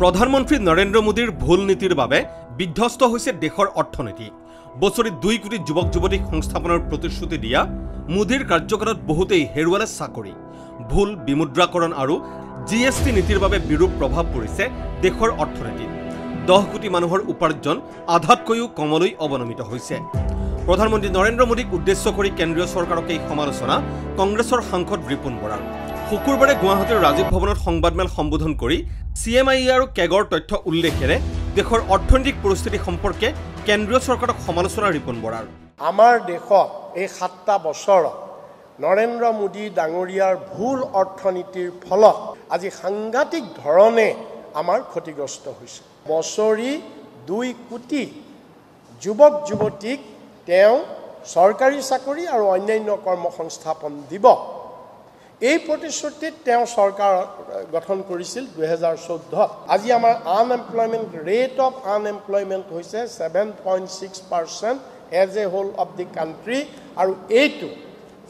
প্ৰধানমন্ত্ৰী নৰেন্দ্ৰ মোদীৰ ভুল নীতিৰ বাবে বিধ্বস্ত হৈছে দেশৰ অৰ্থনীতি। বছৰি দুই কোটি যুৱক যুৱতীক সংস্থাপনৰ প্ৰতিশ্ৰুতি দিয়া মোদীৰ কাৰ্যকালত বহুতেই হেৰুৱালে চাকৰি। ভুল বিমুদ্ৰাকৰণ আৰু জি এছ টি নীতিৰ বাবে বিৰূপ প্ৰভাৱ পৰিছে দেশৰ অৰ্থনীতিত। দহ কোটি মানুহৰ উপাৰ্জন আধাতকৈও কমলৈ অৱনমিত হৈছে। প্ৰধানমন্ত্ৰী নৰেন্দ্ৰ মোদীক উদ্দেশ্য কৰি কেন্দ্ৰীয় চৰকাৰক এই সমালোচনা কংগ্ৰেছৰ সাংসদ ৰিপুণ বৰাৰ শুকুৰবাৰে গুৱাহাটীৰ ৰাজীৱ ভৱনত সংবাদমেল সম্বোধন কৰি চি এম আই ই আৰু কেগৰ তথ্য উল্লেখেৰে দেশৰ অৰ্থনৈতিক পৰিস্থিতি সম্পৰ্কে কেন্দ্ৰীয় চৰকাৰক সমালোচনা ৰিপুণ বৰাৰ। আমাৰ দেশত এই সাতটা বছৰত নৰেন্দ্ৰ মোদী ডাঙৰীয়াৰ ভুল অৰ্থনীতিৰ ফলত আজি সাংঘাতিক ধৰণে আমাৰ ক্ষতিগ্ৰস্ত হৈছে। বছৰি দুই কোটি যুৱক যুৱতীক তেওঁ চৰকাৰী চাকৰি আৰু অন্যান্য কৰ্মসংস্থাপন দিব এই প্ৰতিশ্ৰুতিত তেওঁ চৰকাৰ গঠন কৰিছিল দুহেজাৰ চৈধ্যত। আজি আমাৰ আনএমপ্লয়মেণ্ট ৰেট অফ আনএমপ্লয়মেণ্ট হৈছে seven point six percent as a whole of the country আৰু এইটো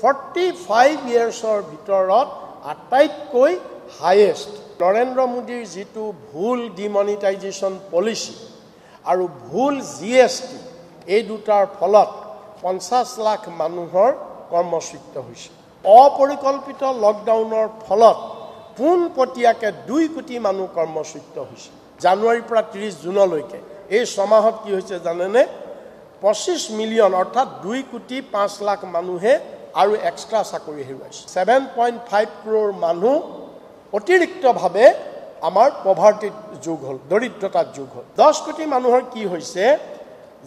ফৰ্টি ফাইভ ইয়েৰ্ছৰ ভিতৰত আটাইতকৈ হায়েষ্ট নৰেন্দ্ৰ মোদীৰ যিটো ভুল ডিমনিটাইজেশ্যন পলিচি আৰু ভুল জি এছ টি এই দুটাৰ ফলত পঞ্চাছ লাখ মানুহৰ কৰ্মচ্যুত হৈছে। অপৰিকল্পিত লকডাউনৰ ফলত পোনপটীয়াকৈ দুই কোটি মানুহ কৰ্মচ্যুত হৈছে। জানুৱাৰীৰ পৰা ত্ৰিছ জুনলৈকে। এই ছমাহত কি হৈছে জানেনে? পঁচিছ মিলিয়ন অৰ্থাৎ দুই কোটি পাঁচ লাখ মানুহে আৰু এক্সট্ৰা চাকৰি হেৰুৱাইছে। ছেভেন পইণ্ট ফাইভ ক্ৰ'ৰ মানুহ অতিৰিক্তভাৱে আমাৰ পভাৰ্টিত যোগ হ'ল দৰিদ্ৰতাত যোগ হ'ল। দহ কোটি মানুহৰ কি হৈছে?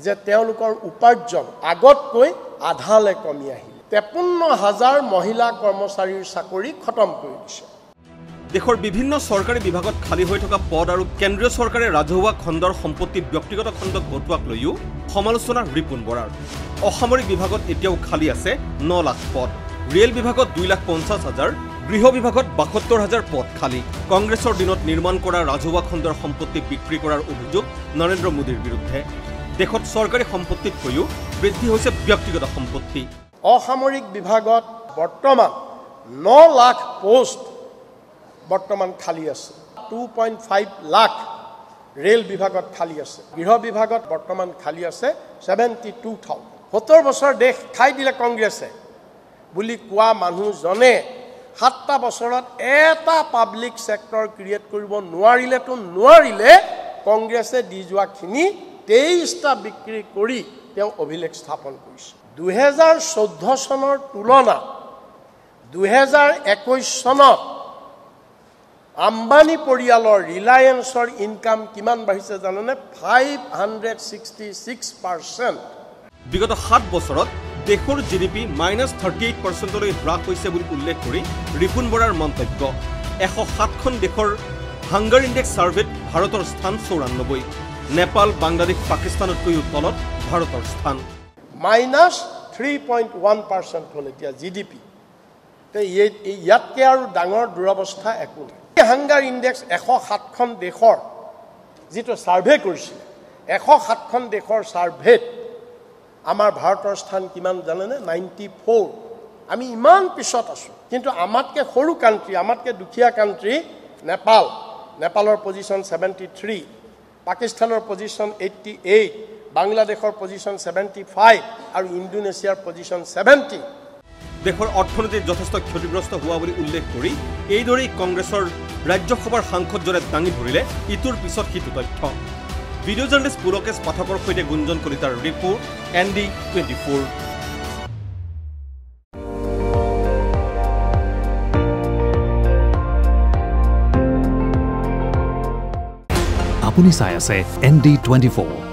যে তেওঁলোকৰ উপাৰ্জন আগতকৈ আধালৈ কমি আহিল। তেপন্ন হাজাৰ মহিলা কৰ্মচাৰীৰ চাকৰি খতম কৰি দিছে। দেশৰ বিভিন্ন চৰকাৰী বিভাগত খালী হৈ থকা পদ আৰু কেন্দ্ৰীয় চৰকাৰে ৰাজহুৱা খণ্ডৰ সম্পত্তি ব্যক্তিগত খণ্ডক গতোৱাক লৈও সমালোচনা ৰিপুণ বৰাৰ। অসামৰিক বিভাগত এতিয়াও খালী আছে ন লাখ পদ। ৰেল বিভাগত দুই লাখ পঞ্চাছ হাজাৰ গৃহ বিভাগত বাসত্তৰ হাজাৰ পদ খালী। কংগ্ৰেছৰ দিনত নিৰ্মাণ কৰা ৰাজহুৱা খণ্ডৰ সম্পত্তি বিক্ৰী কৰাৰ অভিযোগ নৰেন্দ্ৰ মোদীৰ বিৰুদ্ধে। দেশত চৰকাৰী সম্পত্তিতকৈও বৃদ্ধি হৈছে ব্যক্তিগত সম্পত্তি। অসামৰিক বিভাগত বৰ্তমান ন লাখ পোষ্ট বৰ্তমান খালী আছে। Two point five lakh rail বিভাগত খালী আছে। গৃহ বিভাগত বৰ্তমান খালী আছে ছেভেণ্টি টু থাউজেণ্ড সত্তৰ বছৰ দেশ খাই দিলে কংগ্ৰেছে বুলি কোৱা মানুহজনে সাতটা বছৰত এটা পাব্লিক ছেক্টৰ ক্ৰিয়েট কৰিব নোৱাৰিলেতো নোৱাৰিলে কংগ্ৰেছে দি যোৱাখিনি তেইছটা বিক্ৰী কৰি তেওঁ অভিলেখ স্থাপন কৰিছে। দুহেজাৰ চৈধ্য চনৰ তুলনাত দুহেজাৰ একৈছ চনত আম্বানী পৰিয়ালৰ ৰিলায়েন্সৰ ইনকাম কিমান বাঢ়িছে জানেনে? Five hundred sixty six percent. বিগত সাত বছৰত দেশৰ G D P minus thirty eight পাৰ্চেণ্টলৈ হ্ৰাস হৈছে বুলি উল্লেখ কৰি ৰিপুণ বৰাৰ মন্তব্য এশ সাতখন দেশৰ হাংগাৰ ইণ্ডেক্স ছাৰ্ভেত ভাৰতৰ স্থান চৌৰান্নব্বৈ নেপাল বাংলাদেশ পাকিস্তানতকৈও তলত ভাৰতৰ স্থান। Minus three point one percent হ'ল এতিয়া জি ডি পি ইয়াতকৈ আৰু ডাঙৰ দুৰৱস্থা একো নাই। হাংগাৰ ইণ্ডেক্স এশ সাতখন দেশৰ যিটো ছাৰ্ভে কৰিছিলে এশ সাতখন দেশৰ ছাৰ্ভেত আমাৰ ভাৰতৰ স্থান কিমান জানেনে? Ninety four. আমি ইমান পিছত আছোঁ। কিন্তু আমাতকৈ সৰু কাণ্ট্ৰি আমাতকৈ দুখীয়া কাণ্ট্ৰি নেপাল। নেপালৰ পজিশ্যন ছেভেণ্টি থ্ৰী পাকিস্তানৰ পজিশ্যন এইট্টি এইট বাংলাদেশৰ পজিশ্যন ছেভেণ্টি ফাইভ আৰু ইণ্ডোনেছিয়াৰ পজিশ্যন ছেভেণ্টি দেশৰ অৰ্থনীতিত যথেষ্ট ক্ষতিগ্ৰস্ত হোৱা বুলি উল্লেখ কৰি এইদৰেই কংগ্ৰেছৰ ৰাজ্যসভাৰ সাংসদজনে দাঙি ধৰিলে ইটোৰ পিছত সিটো তথ্য। ভিডিঅ' জাৰ্নেলিষ্ট পুলকেশ পাঠকৰ সৈতে গুঞ্জন কলিতাৰ report N D twenty four. আপুনি চাই আছে এন ডি টুৱেণ্টি ফ'ৰ।